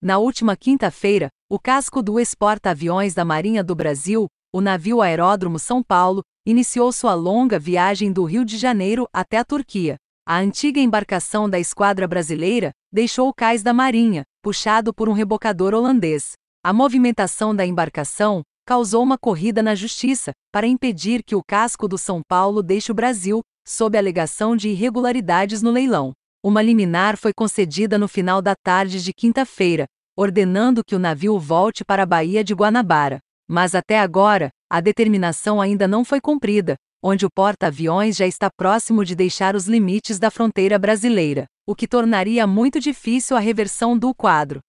Na última quinta-feira, o casco do ex-porta-aviões da Marinha do Brasil, o navio Aeródromo São Paulo, iniciou sua longa viagem do Rio de Janeiro até a Turquia. A antiga embarcação da esquadra brasileira deixou o cais da Marinha, puxado por um rebocador holandês. A movimentação da embarcação causou uma corrida na justiça para impedir que o casco do São Paulo deixe o Brasil, sob alegação de irregularidades no leilão. Uma liminar foi concedida no final da tarde de quinta-feira, ordenando que o navio volte para a Baía de Guanabara. Mas até agora, a determinação ainda não foi cumprida, onde o porta-aviões já está próximo de deixar os limites da fronteira brasileira, o que tornaria muito difícil a reversão do quadro.